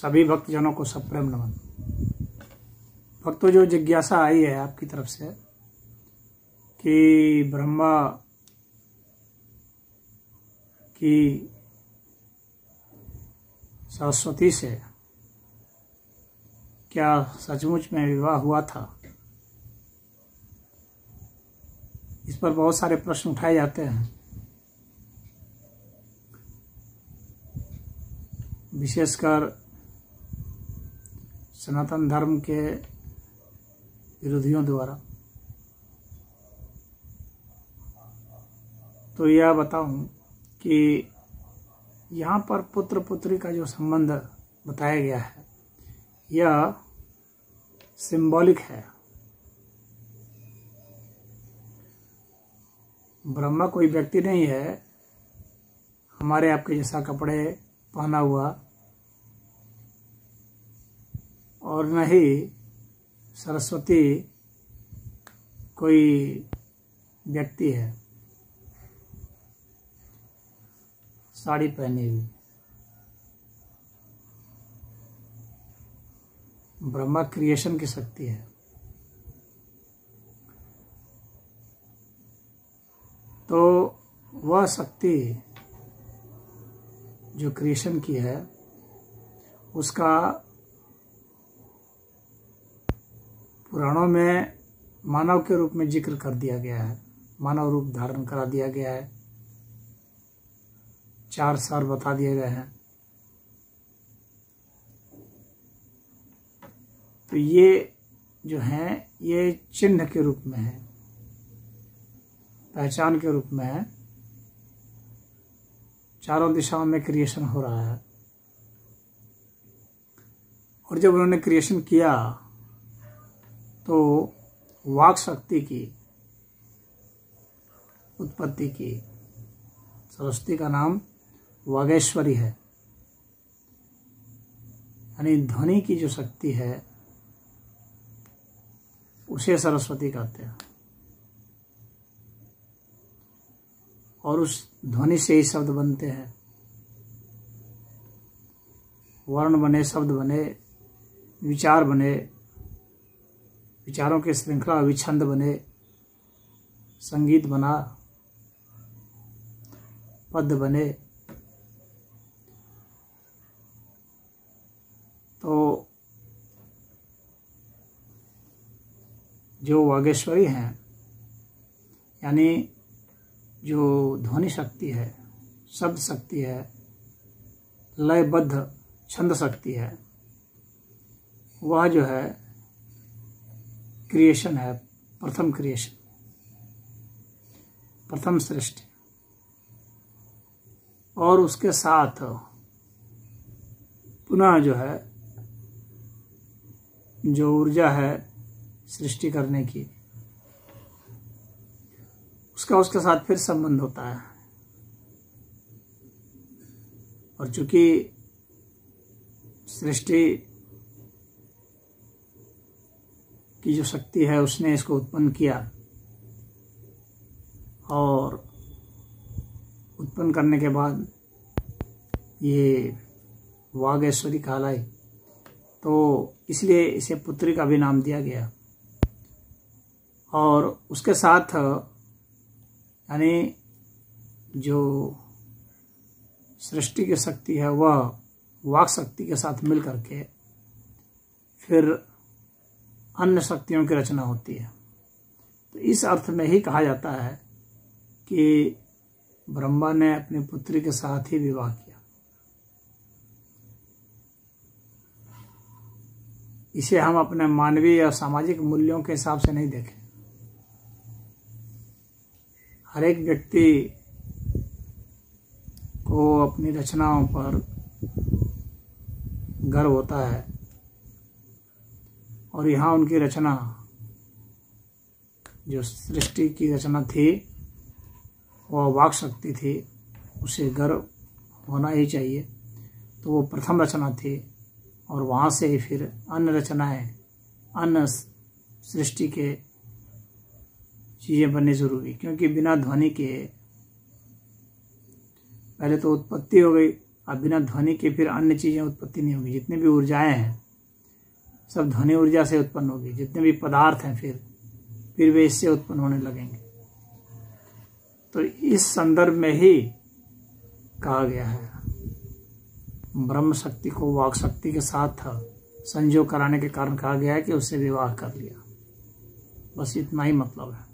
सभी भक्तजनों को सप्रेम नमन। भक्तों, जो जिज्ञासा आई है आपकी तरफ़ से कि ब्रह्मा की सरस्वती से क्या सचमुच में विवाह हुआ था? इस पर बहुत सारे प्रश्न उठाए जाते हैं। विशेषकर सनातन धर्म के विरोधियों द्वारा। तो यह बताऊँ कि यहाँ पर पुत्र पुत्री का जो संबंध बताया गया है, यह सिंबॉलिक है। ब्रह्मा कोई व्यक्ति नहीं है, हमारे आपके जैसा कपड़े पहना हुआ और न ही सरस्वती कोई व्यक्ति है। साड़ी पहनी हुई। ब्रह्मा क्रिएशन की शक्ति है। तो वह शक्ति जो क्रिएशन की है, उसका पुराणों में मानव के रूप में ज़िक्र कर दिया गया है। मानव रूप धारण करा दिया गया है। चार सार बता दिए गए हैं। तो ये जो हैं, ये चिन्ह के रूप में है। पहचान के रूप में है। चारों दिशाओं में क्रिएशन हो रहा है। और जब उन्होंने क्रिएशन किया तो वाक शक्ति की, उत्पत्ति की सरस्वती का नाम वागेश्वरी है। यानी ध्वनि की जो शक्ति है, उसे सरस्वती कहते हैं। और उस ध्वनि से ही शब्द बनते हैं। वर्ण बने, शब्द बने, विचार बने विचारों की श्रृंखला विछंद बने, संगीत बना पद बने। तो जो वागेश्वरी हैं, यानी जो ध्वनि शक्ति है, शब्द शक्ति है, लयबद्ध छंद शक्ति है, वह जो है क्रिएशन है, प्रथम क्रिएशन प्रथम सृष्टि। और उसके साथ पुनः जो है, जो ऊर्जा है सृष्टि करने की, उसका उसके साथ फिर संबंध होता है। और चूँकि सृष्टि की जो शक्ति है, उसने इसको उत्पन्न किया। और उत्पन्न करने के बाद ये वागेश्वरी कहलाई। तो इसलिए इसे पुत्री का भी नाम दिया गया। और उसके साथ, यानी जो सृष्टि की शक्ति है, वह वाक शक्ति के साथ मिल करके फिर अन्य शक्तियों की रचना होती है। तो इस अर्थ में ही कहा जाता है कि ब्रह्मा ने अपनी पुत्री के साथ ही विवाह किया। इसे हम अपने मानवीय या सामाजिक मूल्यों के हिसाब से नहीं देखें। हर एक व्यक्ति को अपनी रचनाओं पर गर्व होता है। और यहाँ उनकी रचना, जो सृष्टि की रचना थी, वह वाक शक्ति थी, उसे गर्व होना ही चाहिए। तो वो प्रथम रचना थी और वहाँ से ही फिर अन्य रचनाएँ, अन्य सृष्टि के चीज़ें बननी ज़रूरी क्योंकि बिना ध्वनि के, पहले तो उत्पत्ति हो गई, अब बिना ध्वनि के फिर अन्य चीज़ें उत्पत्ति नहीं होगी। जितनी भी ऊर्जाएँ हैं सब ध्वनि ऊर्जा से उत्पन्न होगी। जितने भी पदार्थ हैं फिर फिर वे इससे उत्पन्न होने लगेंगे। तो इस संदर्भ में ही कहा गया है, ब्रह्म शक्ति को वाक शक्ति के साथ संजोग कराने के कारण कहा गया है कि उससे विवाह कर लिया। बस इतना ही मतलब है।